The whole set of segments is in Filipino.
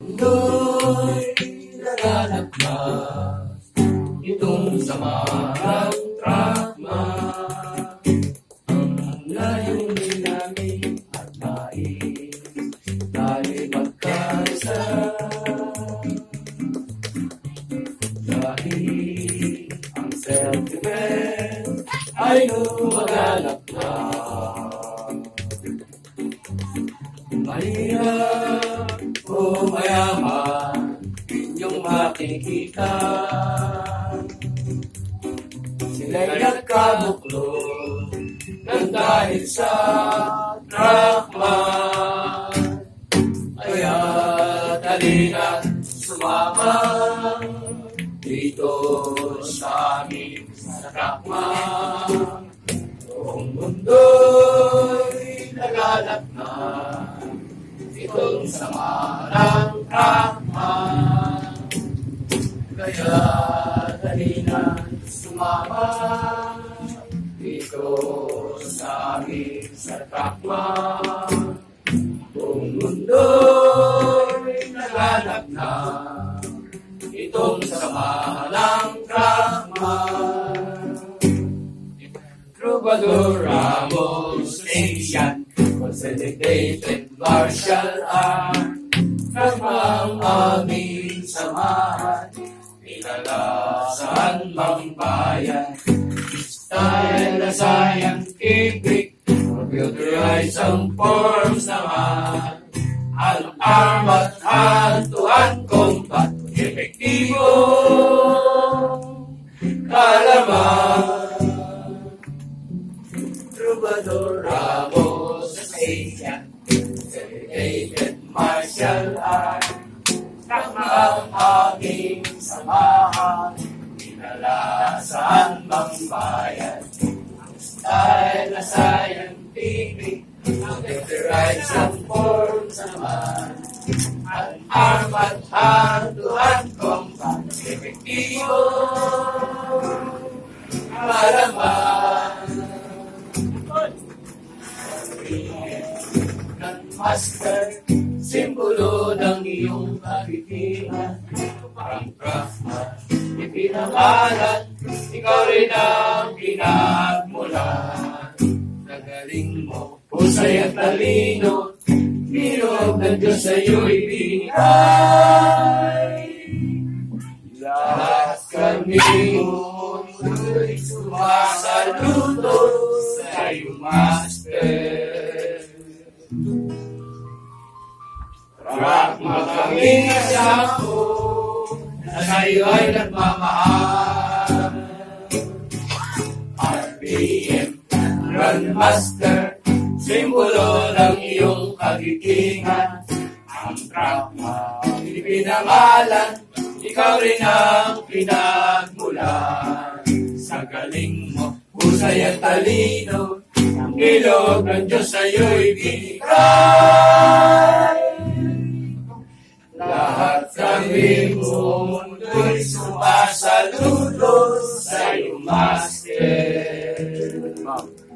Mundo'y naganap na Itong sama ng trakma Ang layunin namin at nais Tayo'y magkaisa Dahil ang sentiment ay lumaganap na Mahirap mayaman, inyong makikita. Sila'y nagkabuklod ng dahil sa drama. Kaya dali na sumama dito sa amin sa drama. Sama ng drama. Kaya dali na sumama dito sa amin sa drama. Buong mundo'y naganap na itong sama ng drama. Troubadour Ramos Station Consolidated martial art Mang bayan Style na scientific Computerized ang forms Ang arm at hand-to-hand combat Efektibo Kalaman Troubadour Ramos Station Dedicated martial art Tama ang aming samahan bayan. Style na scientific Computerized ang forms naman Ang arm at hand-to-hand combat Efektibo Malaman. Ng master, simbolo ng iyong kahihiyan. Parang Brahma, ipinangalan, ikaw rin ang pinagmulan. Nagaling mo, husay at talino, Birog ng Diyos sa'yo ibigay. Lahat kami mundo'y sumasaludo sa iyong master. Rock makaming asako na sa iyo ay nagmamahal. RPM Grandmaster, simbolo ng iyong kagitingan. Ang trauma, pinangalan, ikaw rin ang pinagmulan. Sa galing mo, husay at talino, ang ilog ng Diyos sa'yo'y binigay. Lahat kami mundo'y sumasaludo sa iyong master.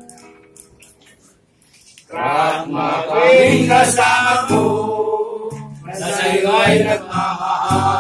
Krama kaming kasama mo, na sa iyo ay nagmamahal.